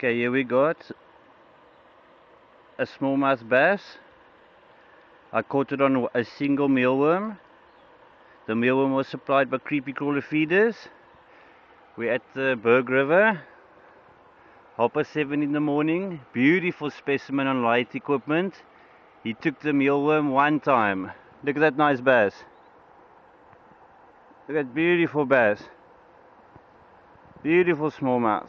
Okay, here we got a smallmouth bass. I caught it on a single mealworm. The mealworm was supplied by Creepy Crawler Feeders. We're at the Berg River. Hopper seven in the morning. Beautiful specimen on light equipment. He took the mealworm one time. Look at that nice bass. Look at that beautiful bass. Beautiful smallmouth.